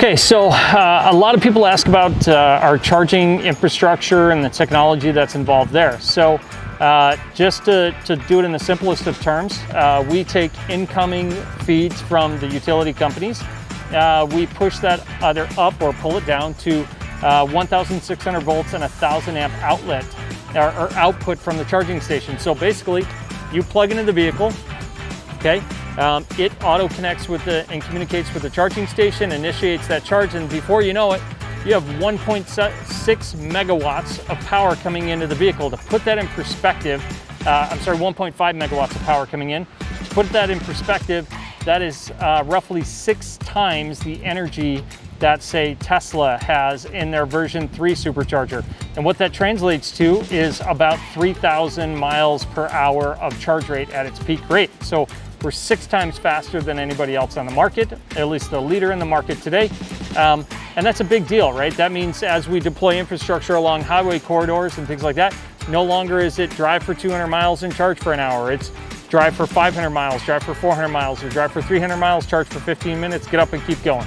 Okay, so uh, a lot of people ask about uh, our charging infrastructure and the technology that's involved there. So uh, just to, to, do it in the simplest of terms, uh, we take incoming feeds from the utility companies. Uh, we push that either up or pull it down to uh, 1,600 volts and a 1,000 amp outlet or, or output from the charging station. So basically, you plug into the vehicle, okay? Um, it auto connects with the and communicates with the charging station, initiates that charge, and before you know it, you have 1.6 megawatts of power coming into the vehicle. To put that in perspective, uh, I'm sorry, 1.5 megawatts of power coming in. To put that in perspective, that is uh, roughly six times the energy that say Tesla has in their version 3 supercharger. And what that translates to is about 3,000 miles per hour of charge rate at its peak rate. So we're six times faster than anybody else on the market, at least the leader in the market today. Um, and that's a big deal, right? That means as we deploy infrastructure along highway corridors and things like that, no longer is it drive for 200 miles and charge for an hour. It's drive for 500 miles, drive for 400 miles, or drive for 300 miles, charge for 15 minutes, get up and keep going.